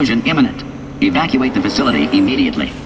Explosion imminent. Evacuate the facility immediately.